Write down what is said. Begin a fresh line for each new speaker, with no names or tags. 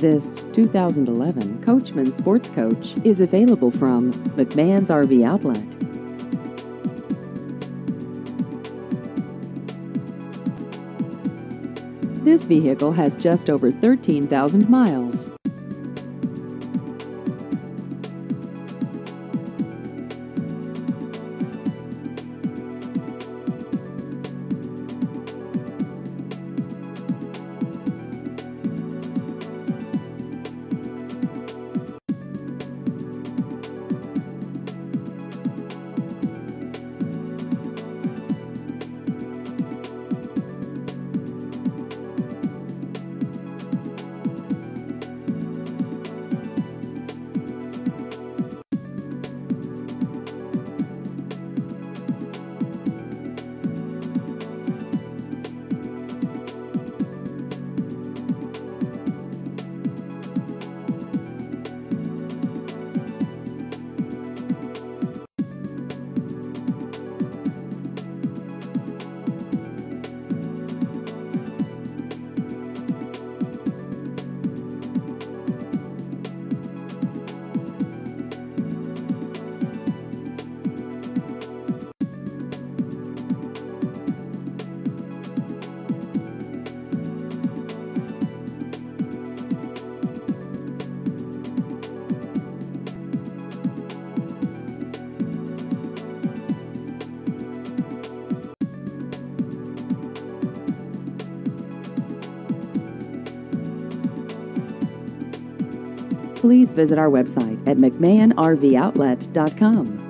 This 2011 Coachmen Sportscoach is available from McMahon's RV Outlet. This vehicle has just over 13,000 miles. Please visit our website at mcmahonrvoutlet.com.